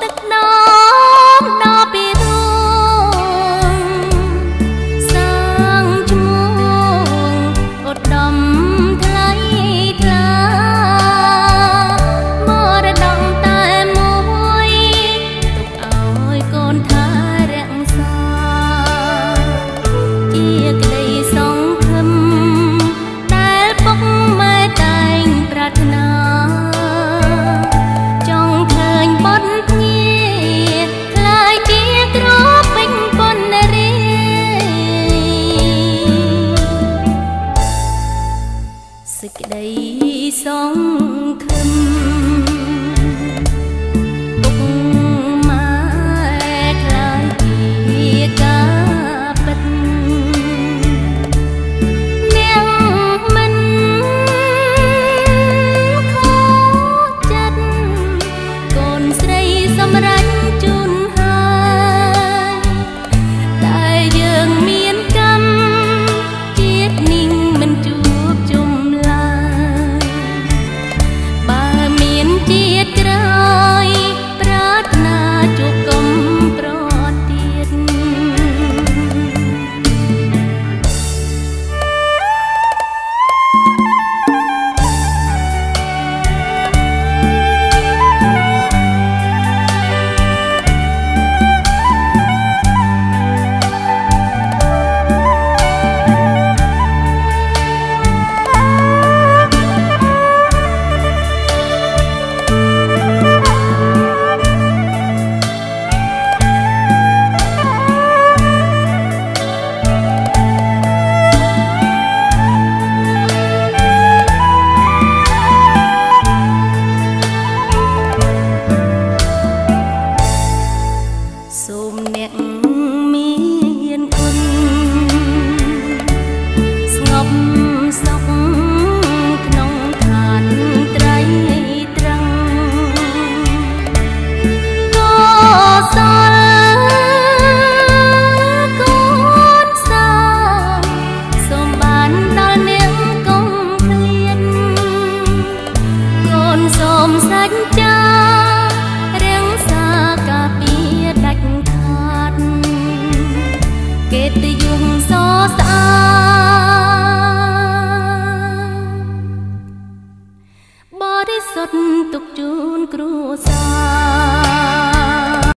ទឹកដោ ច់